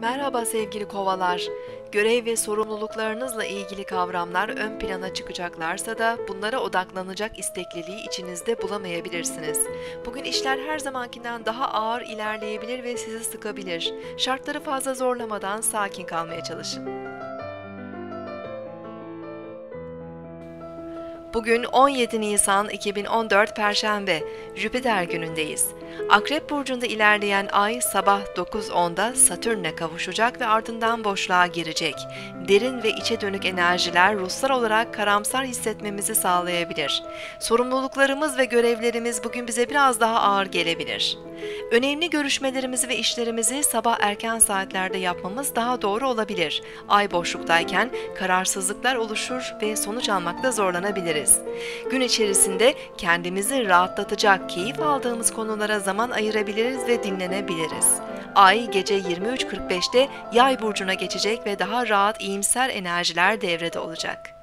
Merhaba sevgili kovalar. Görev ve sorumluluklarınızla ilgili kavramlar ön plana çıkacaklarsa da bunlara odaklanacak istekliliği içinizde bulamayabilirsiniz. Bugün işler her zamankinden daha ağır ilerleyebilir ve sizi sıkabilir. Şartları fazla zorlamadan sakin kalmaya çalışın. Bugün 17 Nisan 2014 Perşembe, Jüpiter günündeyiz. Akrep burcunda ilerleyen ay sabah 9.10'da Satürn'e kavuşacak ve ardından boşluğa girecek. Derin ve içe dönük enerjiler ruhsal olarak karamsar hissetmemizi sağlayabilir. Sorumluluklarımız ve görevlerimiz bugün bize biraz daha ağır gelebilir. Önemli görüşmelerimizi ve işlerimizi sabah erken saatlerde yapmamız daha doğru olabilir. Ay boşluktayken kararsızlıklar oluşur ve sonuç almakta zorlanabiliriz. Gün içerisinde kendimizi rahatlatacak, keyif aldığımız konulara zaman ayırabiliriz ve dinlenebiliriz. Ay gece 23.45'te Yay burcuna geçecek ve daha rahat, iyimser enerjiler devrede olacak.